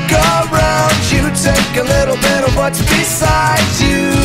look around you, take a little bit of what's beside you.